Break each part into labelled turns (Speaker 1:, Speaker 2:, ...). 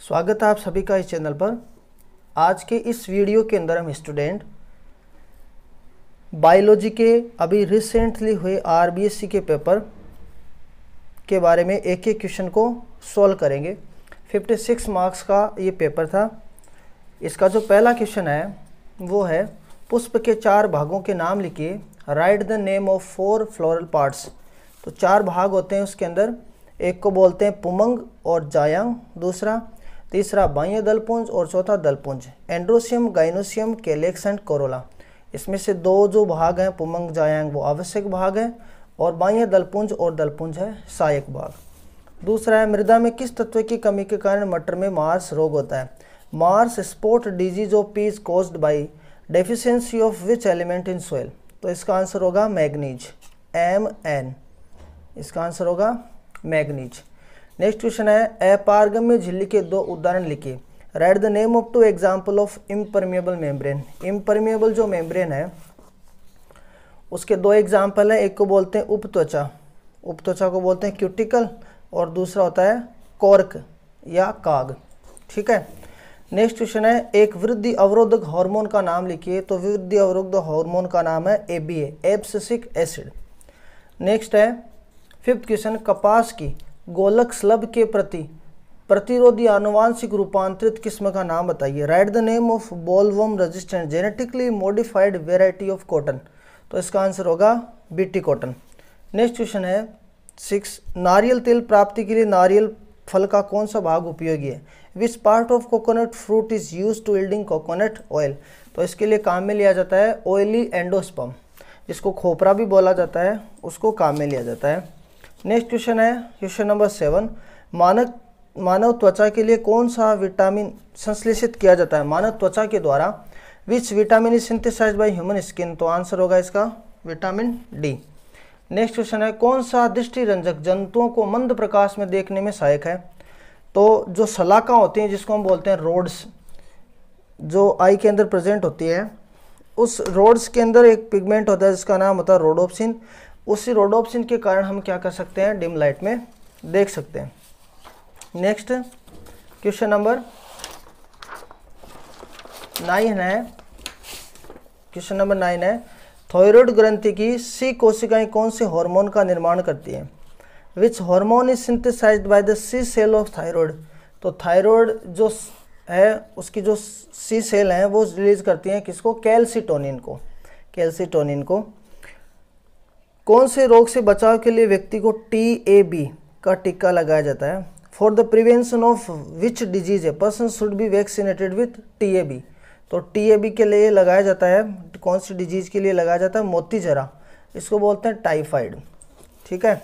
Speaker 1: स्वागत है आप सभी का इस चैनल पर। आज के इस वीडियो के अंदर हम स्टूडेंट बायोलॉजी के अभी रिसेंटली हुए आरबीएससी के पेपर के बारे में एक एक क्वेश्चन को सॉल्व करेंगे। 56 मार्क्स का ये पेपर था। इसका जो पहला क्वेश्चन है, वो है पुष्प के चार भागों के नाम लिखिए। Write the name of four floral parts तो चार भाग होते हैं उसके अंदर। एक को बोलते हैं पुमंग और जायांग। दूसरा तीसरा बाह्य दलपुंज और चौथा दलपुंज, androecium gynoecium calyx and corolla. इसमें से दो जो भाग हैं, पुमंग जायांग, वो आवश्यक भाग है, और बाह्य दलपुंज और दलपुंज है, सहायक भाग। दूसरा है, मृदा में किस तत्व की कमी के कारण मटर में मार्स रोग होता है? Marsh spot disease of peas caused by deficiency of which element in soil तो इसका आंसर होगा मैग्नीज एम एन इसका आंसर होगा मैग्नीज। नेक्स्ट क्वेश्चन है अपारगम्य झिल्ली के दो उदाहरण लिखिए। Write the name of two example of impermeable membrane impermeable जो मेम्ब्रेन है, उसके दो एग्ज़ाम्पल है, एक को बोलते हैं उपत्वचा। उपत्वचा को बोलते हैं क्यूटिकल और दूसरा होता है कॉर्क या काग। ठीक है? नेक्स्ट क्वेश्चन है, एक वृद्धि अवरोधक हार्मोन का नाम लिखिए। तो वृद्धि अवरोधक हार्मोन का नाम है A B abscisic acid next है फिफ्थ क्वेश्चन कपास की गोलक स्लब के प्रति प्रतिरोधी आनुवांशिक रूपांतरित किस्म का नाम बताइए। Write the name of bollworm resistant genetically modified variety of cotton तो इसका आंसर होगा बीटी कॉटन नेक्स्ट क्वेश्चन है सिक्स नारियल तेल प्राप्ति के लिए नारियल फल का कौन सा भाग उपयोगी है? Which part of coconut fruit is use to yielding coconut oil तो इसके लिए काम में लिया जाता है ऑयली एंडोस्पम जिसको खोपरा भी बोला जाता है, उसको काम में लिया जाता है। नेक्स्ट क्वेश्चन है, क्वेश्चन नंबर सेवन। मानव मानव त्वचा के लिए कौन सा विटामिन संश्लेषित किया जाता है? मानव त्वचा के द्वारा। Which vitamin is synthesize by human skin? तो आंसर होगा इसका विटामिन डी। नेक्स्ट क्वेश्चन है, कौन सा दृष्टि रंजक जंतुओं को मंद प्रकाश में देखने में सहायक है? तो जो सलाका होती हैं, जिसको हम बोलते हैं रोड्स, जो आई के अंदर प्रेजेंट होती है, उस रोड्स के अंदर एक पिगमेंट होता है, जिसका नाम होता है रोडोप्सिन। उसी रोडोप्सिन के कारण हम क्या कर सकते हैं? डिम लाइट में देख सकते हैं। नेक्स्ट क्वेश्चन नंबर नाइन है। क्वेश्चन नंबर नाइन है। थायराइड ग्रंथि की सी कोशिकाएँ कौन से हार्मोन का निर्माण करती हैं? Which hormone is synthesized by the C cell of thyroid तो थायराइड जो है, उसकी जो सी सेल हैं, वो रिलीज़ करती हैं किसको? कैल्सिटोनिन को। कैल्सिटोनिन को। कौन से रोग से बचाव के लिए व्यक्ति को टी ए बी का टीका लगाया जाता है? For the prevention of which disease a person should be vaccinated with T A B तो टी ए बी के लिए लगाया जाता है, कौन सी डिज़ीज़ के लिए लगाया जाता है? मोती जरा इसको बोलते हैं टाइफाइड ठीक है?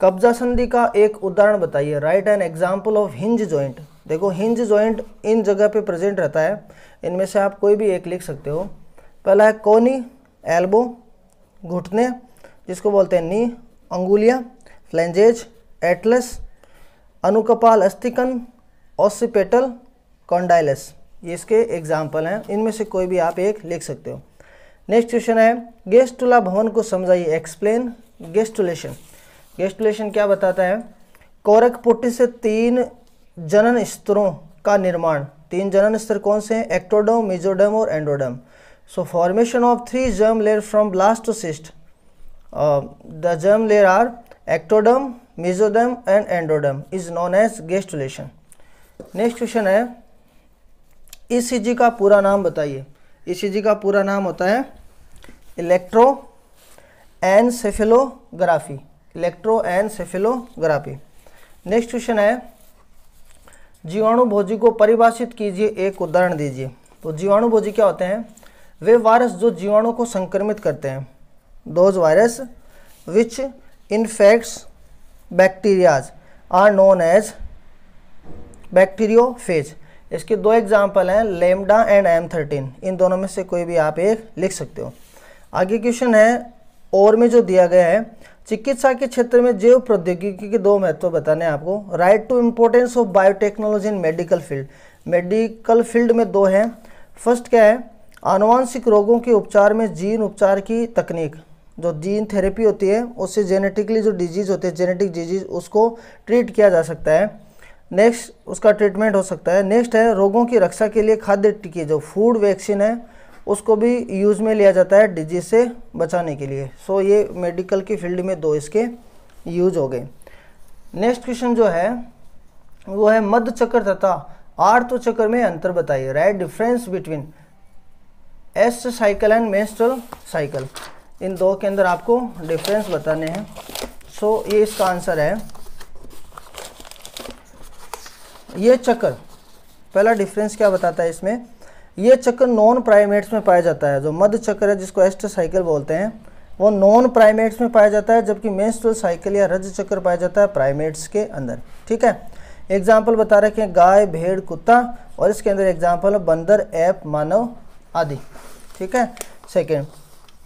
Speaker 1: कब्जा संधि का एक उदाहरण बताइए। Write an example of hinge joint देखो हिंज जॉइंट इन जगह पे प्रेजेंट रहता है। इनमें से आप कोई भी एक लिख सकते हो। पहला है कोनी एल्बो घुटने। जिसको बोलते हैं नी, अंगुलियाँ, फ्लेंजेज, एटलस, अनुकपाल अस्तिकन ऑसिपेटल कॉन्डाइलस। ये इसके एग्ज़ाम्पल हैं। इनमें से कोई भी आप एक लिख सकते हो। नेक्स्ट क्वेश्चन है गेस्टुला भवन को समझाइए। एक्सप्लेन गेस्टुलेशन गेस्टुलेशन क्या बताता है? कोरक पुट्टी से तीन जनन स्तरों का निर्माण। तीन जनन स्तर कौन से हैं? एक्टोडम मिजोडम और endoderm so formation of three germ layer from blastocyst the germ layer are ectoderm mesoderm and endoderm is known as gastrulation next question है ईसीजी का पूरा नाम बताइए। ईसीजी का पूरा नाम होता है electroencephalography electroencephalography next question है, जीवाणु भोजी को परिभाषित कीजिए, एक उदाहरण दीजिए। तो जीवाणु भोजी क्या होते हैं? वे वायरस जो जीवाणु को संक्रमित करते हैं। Those virus which infects bacterias are known as bacteriophage इसके दो एग्ज़ाम्पल हैं लेमडा एंड एम थर्टीन इन दोनों में से कोई भी आप एक लिख सकते हो। आगे क्वेश्चन है, और में जो दिया गया है, चिकित्सा के क्षेत्र में जैव प्रौद्योगिकी के दो महत्व बताने आपको। Write two importance of biotechnology in medical field medical field में दो हैं। फ़र्स्ट क्या है? आनुवांशिक रोगों के उपचार में जीन उपचार की तकनीक। जो जीन थेरेपी होती है उससे जेनेटिकली जो डिज़ीज़ होती है जेनेटिक डिज़ीज़ उसको ट्रीट किया जा सकता है। नेक्स्ट उसका ट्रीटमेंट हो सकता है। नेक्स्ट है रोगों की रक्षा के लिए खाद्य टीके जो फ़ूड वैक्सीन है उसको भी यूज़ में लिया जाता है डिज़ीज़ से बचाने के लिए। सो so, ये मेडिकल की फ़ील्ड में दो इसके यूज़ हो गए। नेक्स्ट क्वेश्चन जो है वो है मध्य चक्र तथा आर्थ चक्र में अंतर बताइए। Write difference between oestrous cycle and menstrual cycle इन दो के अंदर आपको डिफरेंस बताने हैं। सो so, ये इसका आंसर है। ये चक्कर पहला डिफरेंस क्या बताता है इसमें? ये चक्कर नॉन प्राइमेट्स में पाया जाता है। जो मध्य चक्कर है जिसको एस्ट साइकिल बोलते हैं वो नॉन प्राइमेट्स में पाया जाता है जबकि मेंस्ट्रुअल साइकिल या रज चक्कर पाया जाता है प्राइमेट्स के अंदर। ठीक है? एग्ज़ाम्पल बता रखे हैं गाय भेड़ कुत्ता और इसके अंदर एग्ज़ाम्पल बंदर ऐप मानव आदि। ठीक है? सेकेंड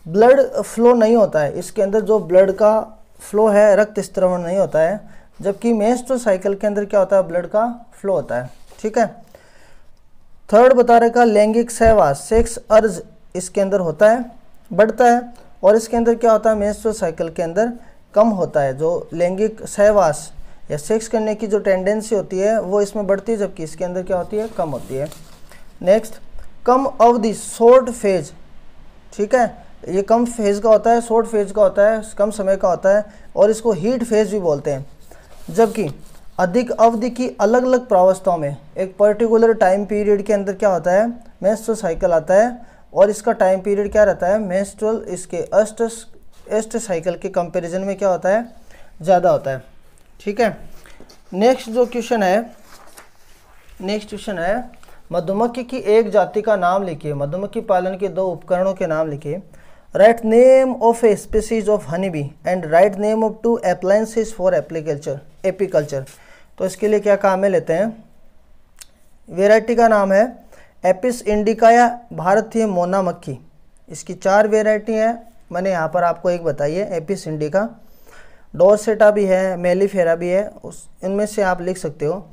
Speaker 1: ब्लड फ्लो नहीं होता है। इसके अंदर जो ब्लड का फ्लो है, रक्त स्त्रवण नहीं होता है। जबकि मेंस्ट्रुअल साइकिल के अंदर क्या होता है? ब्लड का फ्लो होता है। ठीक है? थर्ड बता रखा लैंगिक सहवास सेक्स अर्ज़ इसके अंदर होता है, बढ़ता है और इसके अंदर क्या होता है? मेंस्ट्रुअल साइकिल के अंदर कम होता है। जो लैंगिक सहवास या सेक्स करने की जो टेंडेंसी होती है, वो इसमें बढ़ती है, जबकि इसके अंदर क्या होती है? कम होती है। नेक्स्ट कम अवधि शॉर्ट फ़ेज़ ठीक है? ये कम फ़ेज़ का होता है शॉर्ट फ़ेज़ का होता है, कम समय का होता है और इसको हीट फ़ेज़ भी बोलते हैं। जबकि अधिक अवधि की अलग अलग प्रावस्थाओं में, एक पर्टिकुलर टाइम पीरियड के अंदर क्या होता है? मेंस्ट्रुअल साइकिल आता है और इसका टाइम पीरियड क्या रहता है? मेस्ट्रल इसके अष्ट एस्ट साइकिल के कंपैरिजन में क्या होता है? ज़्यादा होता है। ठीक है? नेक्स्ट जो क्वेश्चन है नेक्स्ट क्वेश्चन है, मधुमक्खी की एक जाति का नाम लिखिए। मधुमक्खी पालन के दो उपकरणों के नाम लिखिए। Name of a species of honey bee and write name of two appliances for apiculture apiculture तो इसके लिए क्या काम है लेते हैं? वेराइटी का नाम है एपिस इंडिका या भारतीय मोना मक्खी इसकी चार वेराइटी हैं। मैंने यहाँ पर आपको एक बताई है एपिस इंडिका डोरसेटा भी है मेलीफेरा भी है। उस, इनमें से आप लिख सकते हो।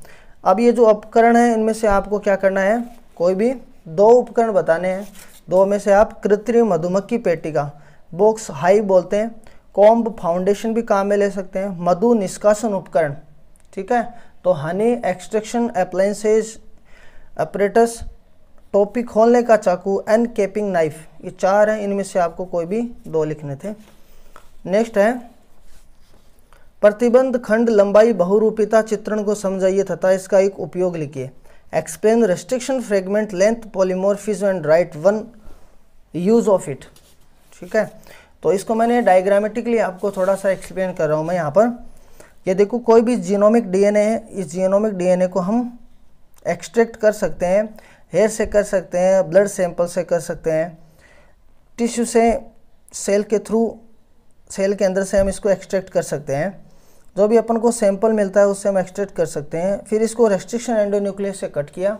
Speaker 1: अब ये जो उपकरण है, इनमें से आपको क्या करना है? कोई भी दो उपकरण बताने हैं। दो में से आप कृत्रिम मधुमक्खी पेटिका बॉक्स हाई बोलते हैं। कॉम्ब फाउंडेशन भी काम में ले सकते हैं। मधु निष्कासन उपकरण, ठीक है? तो हनी एक्सट्रैक्शन अप्लायंसेज ऑपरेटस टोपी खोलने का चाकू एंड केपिंग नाइफ ये चार हैं। इनमें से आपको कोई भी दो लिखने थे। नेक्स्ट है, प्रतिबंध खंड लंबाई बहुरूपिता चित्रण को समझाइए तथा इसका एक उपयोग लिखिए। Explain restriction fragment length polymorphism and write one use of it ठीक है? तो इसको मैंने डायग्रामेटिकली आपको थोड़ा सा एक्सप्लेन कर रहा हूँ मैं यहाँ पर। ये देखो, कोई भी जीनोमिक डीएनए है इस जीनोमिक डीएनए को हम एक्सट्रैक्ट कर सकते हैं हेयर से कर सकते हैं ब्लड सैंपल से कर सकते हैं। टिश्यू से सेल के थ्रू सेल के अंदर से हम इसको एक्सट्रैक्ट कर सकते हैं। जो भी अपन को सैंपल मिलता है, उससे हम एक्सट्रैक्ट कर सकते हैं। फिर इसको रेस्ट्रिक्शन एंडोन्यूक्लियस से कट किया।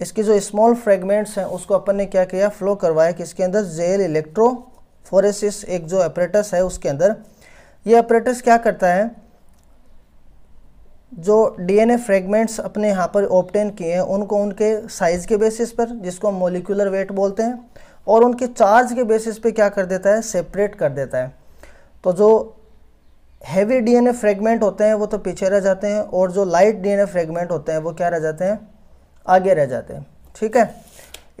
Speaker 1: इसके जो स्मॉल फ्रेगमेंट्स हैं, उसको अपन ने क्या किया? फ्लो करवाया कि इसके अंदर जेल इलेक्ट्रोफोरेसिस एक जो ऑपरेटस है, उसके अंदर। ये ऑपरेटस क्या करता है? जो डीएनए फ्रेगमेंट्स अपने यहाँ पर ऑप्टेन किए हैं, उनको उनके साइज़ के बेसिस पर, जिसको हम मोलिकुलर वेट बोलते हैं, और उनके चार्ज के बेसिस पे क्या कर देता है? सेपरेट कर देता है। तो जो हैवी डीएनए फ्रेगमेंट होते हैं, वो तो पीछे रह जाते हैं, और जो लाइट डीएनए फ्रेगमेंट होते हैं, वो क्या रह जाते हैं? आगे रह जाते हैं, ठीक है?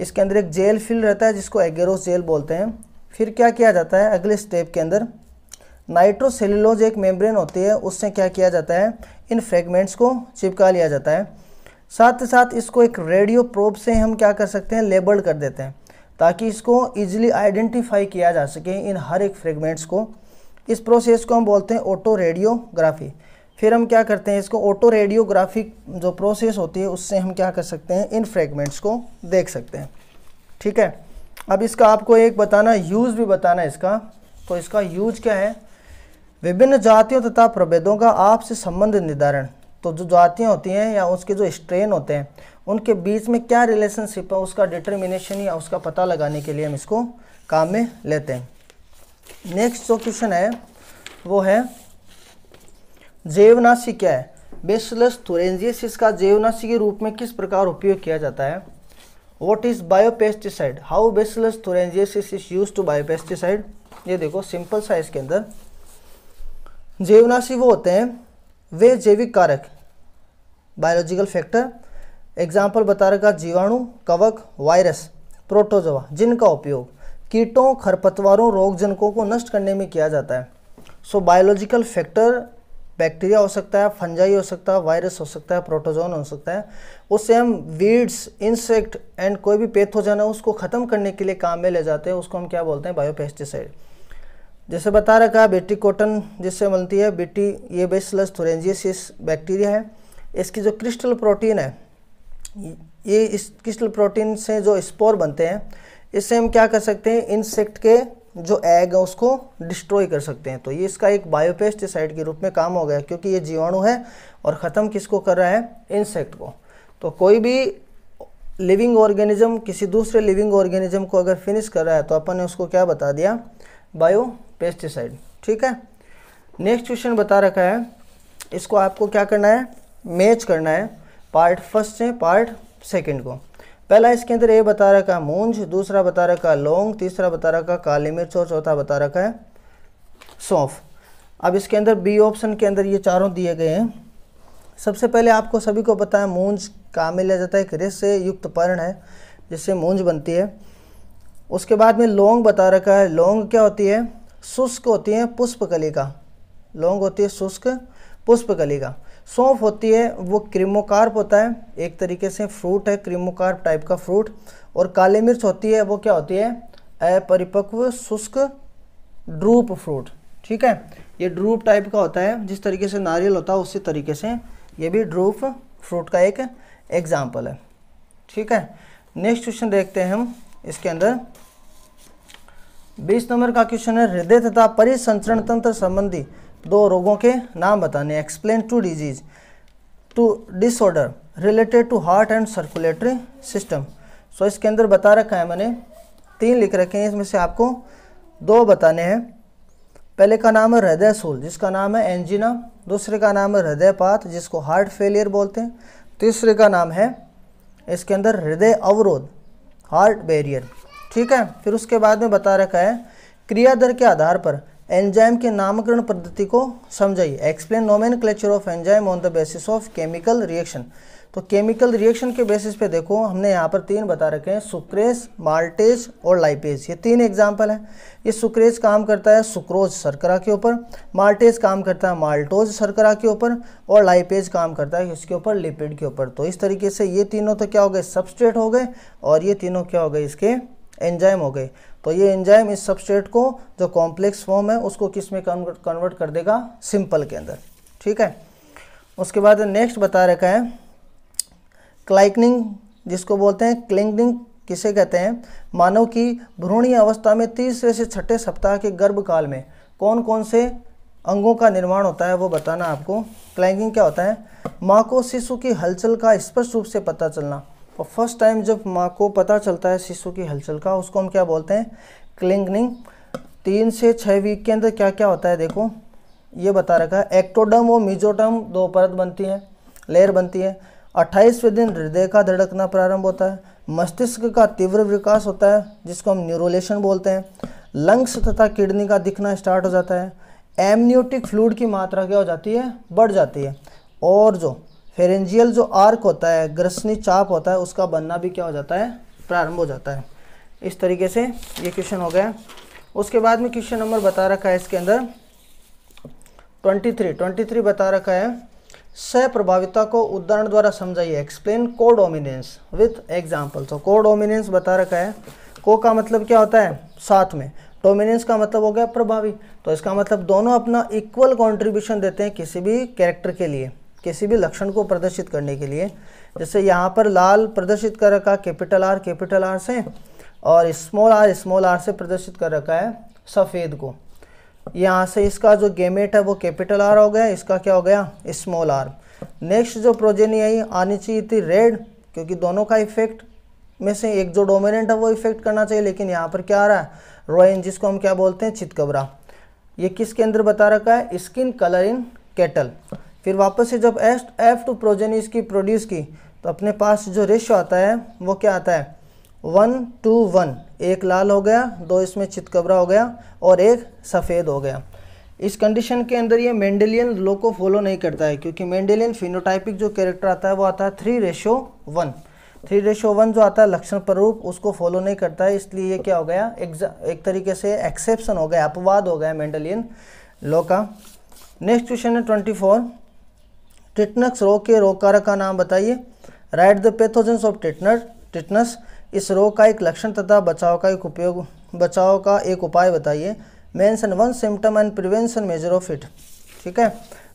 Speaker 1: इसके अंदर एक जेल फिल रहता है, जिसको एगेरोस जेल बोलते हैं। फिर क्या किया जाता है? अगले स्टेप के अंदर नाइट्रोसेलुलोज एक मेम्ब्रेन होती है, उससे क्या किया जाता है? इन फ्रेगमेंट्स को चिपका लिया जाता है। साथ ही साथ इसको एक रेडियो प्रोब से हम क्या कर सकते हैं? लेबल्ड कर देते हैं, ताकि इसको ईजिली आइडेंटिफाई किया जा सके इन हर एक फ्रेगमेंट्स को। इस प्रोसेस को हम बोलते हैं ऑटो रेडियोग्राफी फिर हम क्या करते हैं, इसको ऑटो रेडियोग्राफिक जो प्रोसेस होती है, उससे हम क्या कर सकते हैं, इन फ्रेगमेंट्स को देख सकते हैं। ठीक है? अब इसका आपको एक बताना यूज़ भी बताना है इसका। तो इसका यूज़ क्या है? विभिन्न जातियों तथा प्रभेदों का आपसे संबंध निर्धारण। तो जो जातियाँ होती हैं या उसके जो स्ट्रेन होते हैं, उनके बीच में क्या रिलेशनशिप है, उसका डिटर्मिनेशन या उसका पता लगाने के लिए हम इसको काम में लेते हैं। नेक्स्ट जो क्वेश्चन है, वो है जेवनाशी क्या है? बेसलस थोरेंजियसिस का जेवनाशी के रूप में किस प्रकार उपयोग किया जाता है? What is biopesticide how Bacillus thuringiensis is use to biopesticide ये देखो सिंपल सा इसके अंदर। जेवनाशी वो होते हैं, वे जैविक कारक। बायोलॉजिकल फैक्टर एग्ज़ाम्पल बता रखा, जीवाणु, कवक वायरस प्रोटोजोआ जिनका उपयोग कीटों, खरपतवारों, रोगजनकों को नष्ट करने में किया जाता है। सो बायोलॉजिकल फैक्टर बैक्टीरिया हो सकता है, फंजाई हो सकता है, वायरस हो सकता है, प्रोटोजोन हो सकता है, उससे हम वीड्स, इंसेक्ट एंड कोई भी पेथोजन है, उसको ख़त्म करने के लिए काम में ले जाते हैं, उसको हम क्या बोलते हैं, बायोपेस्टिसाइड। जैसे बता रखा है, बेटी कॉटन जिससे मिलती है, बेटी ये बेसलस थोरेंजियसिस बैक्टीरिया है। इसकी जो क्रिस्टल प्रोटीन है, ये इस क्रिस्टल प्रोटीन से जो स्पोर बनते हैं, इससे हम क्या कर सकते हैं, इंसेक्ट के जो एग है, उसको डिस्ट्रॉय कर सकते हैं। तो ये इसका एक बायोपेस्टिसाइड के रूप में काम हो गया, क्योंकि ये जीवाणु है और ख़त्म किसको कर रहा है? इंसेक्ट को। तो कोई भी लिविंग ऑर्गेनिज्म किसी दूसरे लिविंग ऑर्गेनिज्म को अगर फिनिश कर रहा है तो अपन ने उसको क्या बता दिया? बायोपेस्टिसाइड ठीक है? नेक्स्ट क्वेश्चन बता रखा है। इसको आपको क्या करना है? मैच करना है। पार्ट फ़र्स्ट से पार्ट सेकंड को। पहला इसके अंदर ए बता रखा है मूंज, दूसरा बता रखा है लौंग, तीसरा बता रखा काली मिर्च और चौथा बता रखा है सौंफ। अब इसके अंदर बी ऑप्शन के अंदर ये चारों दिए गए हैं। सबसे पहले आपको सभी को पता है मूंज काम में लिया जाता है, एक रेस से युक्त पर्ण है, जिससे मूंज बनती है। उसके बाद में लौंग बता रखा है। लौंग क्या होती है? शुष्क होती है पुष्पकली का लौंग होती है शुष्क पुष्पकली का सौंफ होती है, वो क्रीमोकार्प होता है, एक तरीके से फ्रूट है, क्रीमोकार्प टाइप का फ्रूट। और काली मिर्च होती है, वो क्या होती है? अपरिपक्व, शुष्क, ड्रूप फ्रूट। ठीक है? ये ड्रूप टाइप का होता है, जिस तरीके से नारियल होता है, उसी तरीके से ये भी ड्रूप फ्रूट का एक एग्ज़ाम्पल है। ठीक है? नेक्स्ट क्वेश्चन देखते हैं हम इसके अंदर। बीस नंबर का क्वेश्चन है, हृदय तथा परिसंचरण तंत्र संबंधी दो रोगों के नाम बताने explain to disease to disorder related to heart and circulatory system so इसके अंदर बता रखा है मैंने, तीन लिख रखे हैं, इसमें से आपको दो बताने हैं। पहले का नाम है हृदय सूल, जिसका नाम है एंजिना, दूसरे का नाम है हृदयपात जिसको हार्ट फेलियर बोलते हैं। तीसरे का नाम है, इसके अंदर हृदय अवरोध हार्ट बैरियर ठीक है? फिर उसके बाद में बता रखा है क्रिया दर के आधार पर एंजाइम के नामकरण पद्धति को समझाइए। Explain nomenclature of enzyme on the basis of chemical reaction तो केमिकल रिएक्शन के बेसिस पे देखो, हमने यहाँ पर तीन बता रखे हैं, सुक्रेस माल्टेज और लाइपेज ये तीन एग्ज़ाम्पल हैं। ये सुक्रेज काम करता है सुक्रोज शर्करा के ऊपर माल्टेज काम करता है माल्टोज शर्करा के ऊपर, और लाइपेज काम करता है इसके ऊपर लिपिड के ऊपर। तो इस तरीके से ये तीनों तो क्या हो गए? सबस्ट्रेट हो गए, और ये तीनों क्या हो गए? इसके एंजाइम हो गए। तो ये एंजाइम इस सबस्ट्रेट को जो कॉम्प्लेक्स फॉर्म है, उसको किसमें कन्वर्ट कर देगा? सिंपल के अंदर। ठीक है? उसके बाद नेक्स्ट बता रखा है क्लाइकनिंग जिसको बोलते हैं क्लिंगनिंग किसे कहते हैं? मानव की भ्रूणीय अवस्था में तीसरे से छठे सप्ताह के गर्भकाल में कौन कौन से अंगों का निर्माण होता है वो बताना आपको। क्लैंगिंग क्या होता है? माँ को शिशु की हलचल का स्पष्ट रूप से पता चलना। और फ़र्स्ट टाइम जब माँ को पता चलता है शिशु की हलचल का, उसको हम क्या बोलते हैं? क्लिंगनिंग तीन से छः वीक के अंदर क्या क्या होता है देखो। ये बता रखा है एक्टोडम और मिजोडम दो परत बनती हैं लेयर बनती है। अट्ठाईसवें दिन हृदय का धड़कना प्रारंभ होता है। मस्तिष्क का तीव्र विकास होता है, जिसको हम न्यूरोलेशन बोलते हैं। लंग्स तथा किडनी का दिखना स्टार्ट हो जाता है। एमनियोटिक फ्लूड की मात्रा क्या हो जाती है? बढ़ जाती है। और जो फेरेंजियल जो आर्क होता है ग्रसनी चाप होता है, उसका बनना भी क्या हो जाता है? प्रारंभ हो जाता है। इस तरीके से ये क्वेश्चन हो गया। उसके बाद में क्वेश्चन नंबर बता रखा है इसके अंदर। 23 23 बता रखा है। सह प्रभाविता को उदाहरण द्वारा समझाइए। एक्सप्लेन को डोमिनेंस विथ एग्ज़ाम्पल तो को डोमिनेंस बता रखा है। को का मतलब क्या होता है? साथ में। डोमिनेंस का मतलब हो गया प्रभावी। तो इसका मतलब दोनों अपना इक्वल कंट्रीब्यूशन देते हैं किसी भी कैरेक्टर के लिए। किसी भी लक्षण को प्रदर्शित करने के लिए। जैसे यहाँ पर लाल प्रदर्शित कर रखा, कैपिटल आर कैपिटल आर से, और स्मॉल आर स्मॉल आर से प्रदर्शित कर रखा है सफ़ेद को। यहाँ से इसका जो गेमेट है वो कैपिटल आर हो गया, इसका क्या हो गया? स्मॉल आर नेक्स्ट जो प्रोजेनी आई आनी चाहिए थी रेड क्योंकि दोनों का इफ़ेक्ट में से एक जो डोमिनेंट है वो इफ़ेक्ट करना चाहिए, लेकिन यहाँ पर क्या आ रहा है? रोइन जिसको हम क्या बोलते हैं? चितकबरा। ये किसके अंदर बता रखा है? स्किन कलर इन कैटल फिर वापस से जब एफ़ एफ़ टू प्रोजेनी इसकी प्रोड्यूस की तो अपने पास जो रेशो आता है, वो क्या आता है? वन टू वन एक लाल हो गया, दो इसमें चितकबरा हो गया और एक सफ़ेद हो गया। इस कंडीशन के अंदर ये मेंडेलियन लो को फॉलो नहीं करता है, क्योंकि मेंडेलियन फिनोटाइपिक जो कैरेक्टर आता है, वो आता है three ratio one three ratio one जो आता है लक्षण प्ररूप उसको फॉलो नहीं करता है, इसलिए ये क्या हो गया? एक तरीके से एक्सेप्शन हो गया, अपवाद हो गया मेंडेलियन लो का। नेक्स्ट क्वेश्चन है ट्वेंटी फोर टिटनक्स रोग के रोग कारक का नाम बताइए। Write the pathogens of tetanus, tetanus. इस रोग का एक लक्षण तथा बचाव का एक उपयोग, बचाव का एक उपाय बताइए। Mention one symptom and prevention measure of it ठीक है?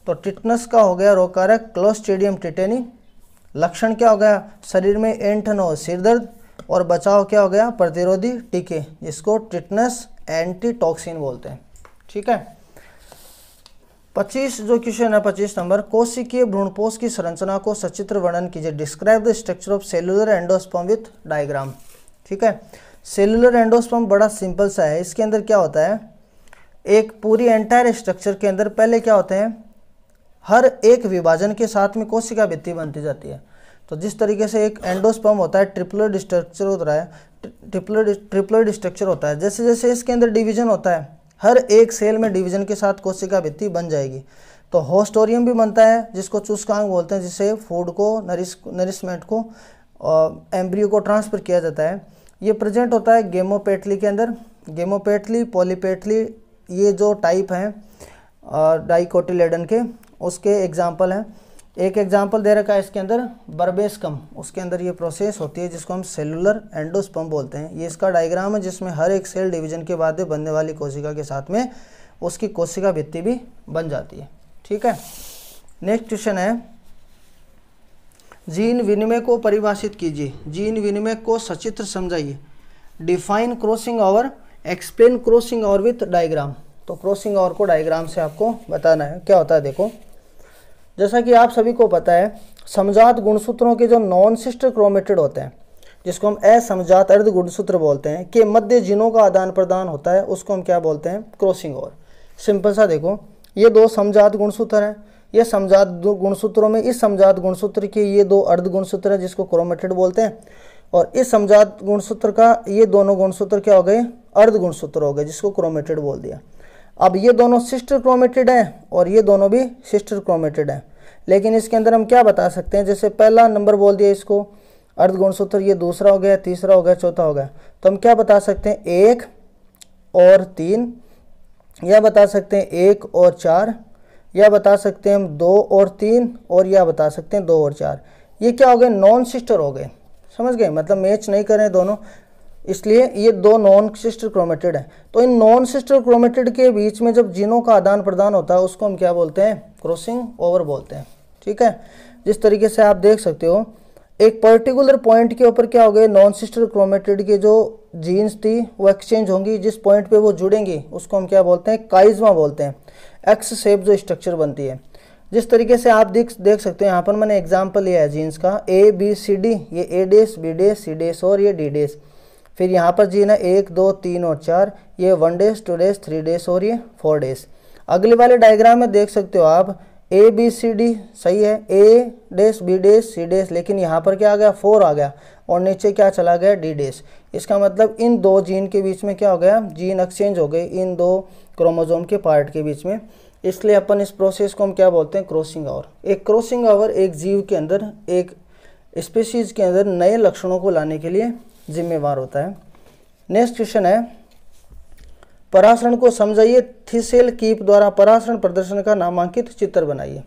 Speaker 1: तो टिटनस का हो गया रोग कारक क्लोस्टेडियम टिटेनी लक्षण क्या हो गया? शरीर में एंठन और सिर दर्द। और बचाव क्या हो गया? प्रतिरोधी टीके, जिसको टिटनस एंटीटॉक्सिन बोलते हैं। ठीक है? 25 जो क्वेश्चन है 25 नंबर। कोशिकीय भ्रूणपोष की संरचना को सचित्र वर्णन कीजिए। Describe the structure of cellular endosperm with diagram ठीक है? सेलुलर एंडोस्पम बड़ा सिंपल सा है। इसके अंदर क्या होता है? एक पूरी एंटायर स्ट्रक्चर के अंदर पहले क्या होते हैं? हर एक विभाजन के साथ में कोशिका भित्ति बनती जाती है। तो जिस तरीके से एक एंडोस्पम होता है ट्रिपलोइड स्ट्रक्चर होता है ट्रिपलोइड ट्रिपलोइड स्ट्रक्चर होता है। जैसे जैसे इसके अंदर डिवीज़न होता है हर एक सेल में डिवीज़न के साथ कोशिका भित्ति बन जाएगी। तो होस्टोरियम भी बनता है, जिसको चुस्कांग बोलते हैं, जिससे फ़ूड को, नरिश, नरिशमेंट को एम्ब्रियो को ट्रांसफ़र किया जाता है। ये प्रेजेंट होता है गेमोपेटली के अंदर। गेमोपेटली, पॉलीपेटली, ये जो टाइप हैं डाइकोटिलेडन के, उसके एग्ज़ाम्पल हैं। एक एग्ज़ाम्पल दे रखा है इसके अंदर बर्बेस्कम उसके अंदर ये प्रोसेस होती है जिसको हम सेलुलर एंडोस्पम बोलते हैं। ये इसका डायग्राम है जिसमें हर एक सेल डिवीज़न के बाद बनने वाली कोशिका के साथ में उसकी कोशिका भित्ति भी बन जाती है। ठीक है? नेक्स्ट क्वेश्चन है। जीन विनिमय को परिभाषित कीजिए। जीन विनिमय को सचित्र समझाइए। Define crossing over explain crossing over with diagram तो क्रॉसिंग ओवर को डायग्राम से आपको बताना है। क्या होता है देखो? जैसा कि आप सभी को पता है समझात गुणसूत्रों के जो नॉन सिस्टर क्रोमेटेड होते हैं, जिसको हम असमझात अर्ध गुणसूत्र बोलते हैं, कि मध्य जिनों का आदान प्रदान होता है, उसको हम क्या बोलते हैं? क्रॉसिंग ओवर सिंपल सा देखो, ये दो समझात गुणसूत्र हैं। ये समझात गुणसूत्रों में इस समझात गुणसूत्र के ये दो अर्ध गुणसूत्र है, जिसको क्रोमेटेड बोलते हैं। और इस समझात गुणसूत्र का ये दोनों गुणसूत्र क्या हो गए? अर्ध गुणसूत्र हो गए, जिसको क्रोमेटेड बोल दिया। अब ये दोनों सिस्टर क्रोमेटेड हैं और ये दोनों भी सिस्टर क्रोमेटेड हैं। लेकिन इसके अंदर हम क्या बता सकते हैं? जैसे पहला नंबर बोल दिया इसको, अर्ध गुणसूत्र ये दूसरा हो गया, तीसरा हो गया, चौथा हो गया। तो हम क्या बता सकते हैं? एक और तीन। या बता सकते हैं एक और चार। या बता सकते हैं हम दो और तीन और या बता सकते हैं दो और चार। ये क्या हो गए? नॉन सिस्टर हो गए। समझ गए? मतलब मैच नहीं करें दोनों। इसलिए ये दो नॉन सिस्टर क्रोमेटेड हैं। तो इन नॉन सिस्टर क्रोमेटेड के बीच में जब जीनों का आदान प्रदान होता है, उसको हम क्या बोलते हैं? क्रॉसिंग ओवर बोलते हैं। ठीक है? जिस तरीके से आप देख सकते हो, एक पर्टिकुलर पॉइंट के ऊपर क्या हो गए? नॉन सिस्टर क्रोमेटेड के जो जीन्स थी, वो एक्सचेंज होंगी। जिस पॉइंट पे वो जुड़ेंगी, उसको हम क्या बोलते हैं? काइजमा बोलते हैं। एक्स शेप जो स्ट्रक्चर बनती है। जिस तरीके से आप देख देख सकते हो, यहाँ पर मैंने एग्ज़ाम्पल लिया है जीन्स का। ए बी सी डी ये ए डेस बी डेस सी डेस और ये डी डेस फिर यहाँ पर जीन है एक, दो, तीन और चार। ये one days two days three days और ये फोर डेज़ अगले वाले डायग्राम में देख सकते हो आप ए बी सी डी सही है। ए डेस बी डेस सी डेस लेकिन यहाँ पर क्या आ गया? फोर आ गया। और नीचे क्या चला गया? डी डेस इसका मतलब इन दो जीन के बीच में क्या हो गया? जीन एक्सचेंज हो गए इन दो क्रोमोजोम के पार्ट के बीच में। इसलिए अपन इस प्रोसेस को हम क्या बोलते हैं? क्रॉसिंग आवर एक क्रॉसिंग आवर एक जीव के अंदर, एक स्पीसीज के अंदर नए लक्षणों को लाने के लिए जिम्मेवार होता है। नेक्स्ट क्वेश्चन है, पराशरण को समझाइए थिसेल कीप द्वारा पराशरण प्रदर्शन का नामांकित चित्र बनाइए।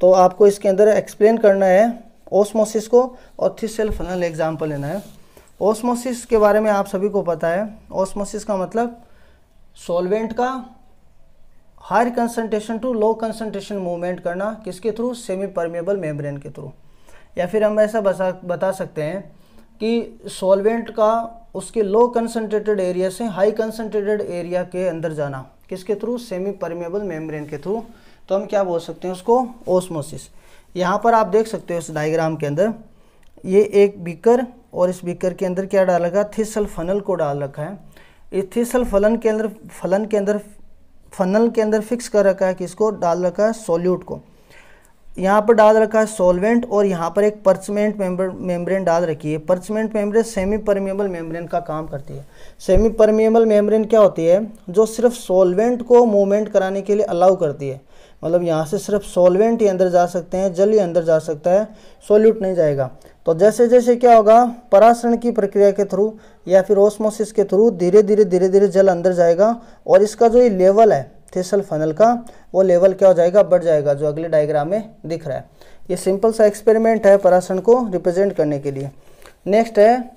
Speaker 1: तो आपको इसके अंदर एक्सप्लेन करना है ओस्मोसिस को और थिसेल फनल एग्ज़ाम्पल लेना है। ओस्मोसिस के बारे में आप सभी को पता है। ओस्मोसिस का मतलब सॉल्वेंट का higher concentration to low concentration movement करना, किसके थ्रू सेमी परमेबल मेम्ब्रेन के थ्रू या फिर हम ऐसा बता सकते हैं कि सॉल्वेंट का उसके लो कंसनट्रेटेड एरिया से हाई कंसनट्रेटेड एरिया के अंदर जाना। किसके थ्रू सेमी परमेबल मेम्ब्रेन के थ्रू तो हम क्या बोल सकते हैं उसको? ओस्मोसिस यहाँ पर आप देख सकते हो इस डायग्राम के अंदर। ये एक बीकर और इस बीकर के अंदर क्या डाल रखा थिसल फनल को डाल रखा है। इस थिसल फलन के अंदर फलन के अंदर फनल के अंदर फिक्स कर रखा है कि इसको डाल रखा है सोल्यूट को। यहाँ पर डाल रखा है सॉल्वेंट और यहाँ पर एक परचमेंट मेम्ब्रेन डाल रखी है। Parchment membrane semi permeable membrane का काम करती है। सेमी परमिएबल मेम्ब्रेन क्या होती है? जो सिर्फ़ सॉल्वेंट को मूवमेंट कराने के लिए अलाउ करती है। मतलब यहाँ से सिर्फ़ सॉल्वेंट ही अंदर जा सकते हैं, जल ही अंदर जा सकता है सोल्यूट नहीं जाएगा। तो जैसे जैसे क्या होगा? परासरण की प्रक्रिया के थ्रू या फिर ओस्मोसिस के थ्रू धीरे धीरे धीरे धीरे जल अंदर जाएगा और इसका जो ये लेवल है थेसल फनल का वो लेवल क्या हो जाएगा, बढ़ जाएगा, जो अगले डायग्राम में दिख रहा है। ये सिंपल सा एक्सपेरिमेंट है परासरण को रिप्रेजेंट करने के लिए। नेक्स्ट है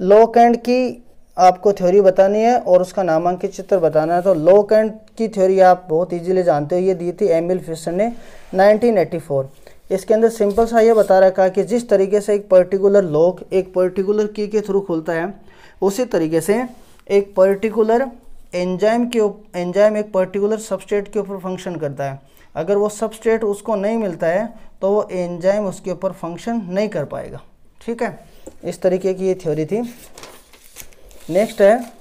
Speaker 1: लोक एंड की आपको थ्योरी बतानी है और उसका नामांकित चित्र बताना है। तो लोक एंड की थ्योरी आप बहुत इजीली जानते हो, ये दी थी एमिल फिशन ने 1984 इसके अंदर सिंपल सा ये बता रखा है कि जिस तरीके से एक पर्टिकुलर लॉक एक पर्टिकुलर की के थ्रू खुलता है, उसी तरीके से एक पर्टिकुलर एंजाइम के एंजाइम एक पर्टिकुलर सबस्टेट के ऊपर फ़ंक्शन करता है। अगर वो सबस्टेट उसको नहीं मिलता है तो वो एंजाइम उसके ऊपर फ़ंक्शन नहीं कर पाएगा। ठीक है? इस तरीके की ये थ्योरी थी। नेक्स्ट है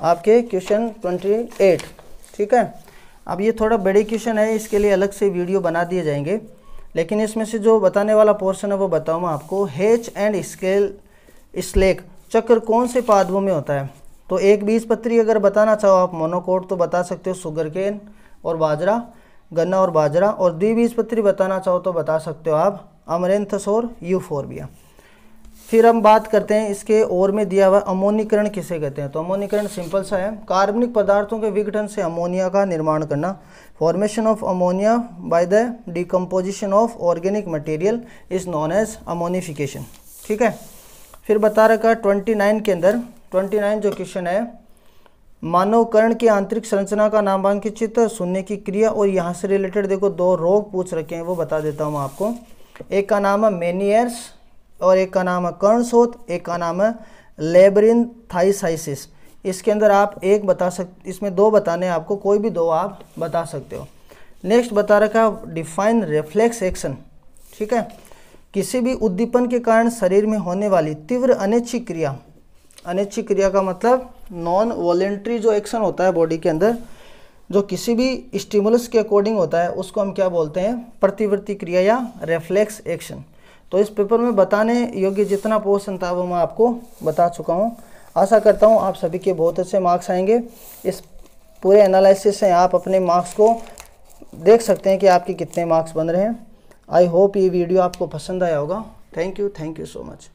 Speaker 1: आपके क्वेश्चन ट्वेंटी एट ठीक है? अब ये थोड़ा बड़े क्वेश्चन है, इसके लिए अलग से वीडियो बना दिए जाएँगे। लेकिन इसमें से जो बताने वाला पोर्शन है, वो बताऊँ आपको। हेच एंड स्केल स्लेक चक्र कौन से पादवों में होता है? तो एक बीज पत्री अगर बताना चाहो, आप मोनोकोट तो बता सकते हो शुगर केन और बाजरा, गन्ना और बाजरा, और द्विबीज पत्री बताना चाहो तो बता सकते हो आप अमरेंथस और यूफोरबिया। फिर हम बात करते हैं इसके और में दिया हुआ अमोनीकरण किसे कहते हैं? तो अमोनीकरण सिंपल सा है। कार्बनिक पदार्थों के विघटन से अमोनिया का निर्माण करना। Formation of ammonia by the decomposition of organic material is known as ammonification. ठीक है? फिर बता रखा ट्वेंटी नाइन के अंदर ट्वेंटी नाइन जो क्वेश्चन है मानव कर्ण की आंतरिक संरचना का नामांकित चित्र, सुनने की क्रिया और यहाँ से रिलेटेड देखो दो रोग पूछ रखे हैं, वो बता देता हूँ आपको। एक का नाम है मेनियर्स और एक का नाम है कर्णसोत एक का नाम है लेबरिन थाइसाइसिस इसके अंदर आप एक बता सक, इसमें दो बताने आपको, कोई भी दो आप बता सकते हो। नेक्स्ट बता रखा डिफाइन रिफ्लेक्स एक्शन, ठीक है? किसी भी उद्दीपन के कारण शरीर में होने वाली तीव्र अनिच्छिक क्रिया अनिच्छिक क्रिया का मतलब नॉन वॉलेंट्री जो एक्शन होता है बॉडी के अंदर, जो किसी भी स्टिमुलस के अकॉर्डिंग होता है, उसको हम क्या बोलते हैं? प्रतिवृत्ति क्रिया या रेफ्लेक्स एक्शन तो इस पेपर में बताने योग्य जितना पोर्शन था वो मैं आपको बता चुका हूँ। आशा करता हूँ आप सभी के बहुत अच्छे मार्क्स आएँगे। इस पूरे एनालिसिस से आप अपने मार्क्स को देख सकते हैं कि आपके कितने मार्क्स बन रहे हैं। आई होप ये वीडियो आपको पसंद आया होगा। Thank you thank you so much